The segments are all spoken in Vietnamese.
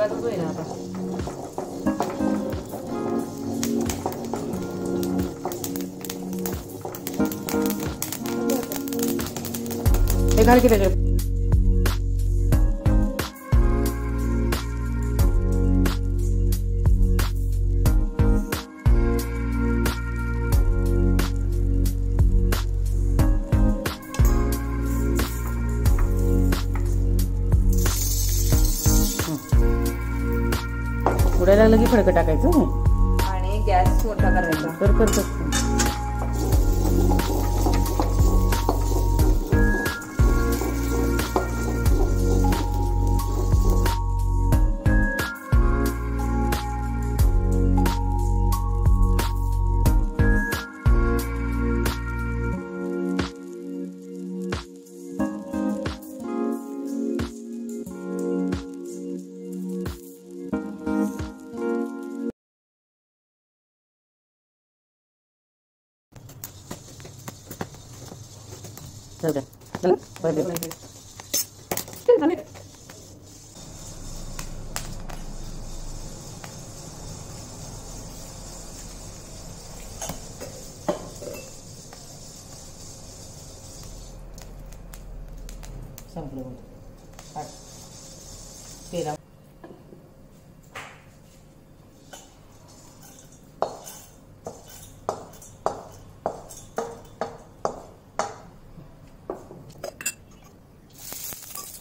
際どいな私。Dejar que te उडायला लागलं की फडकं टाकायचं हं. आणि गॅस मोठा करायचा कर Добре. Добре. Добре. Xong rồi. Đi đâu?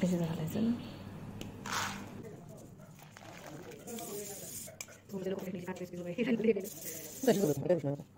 कशाचं घालायचं ना कशी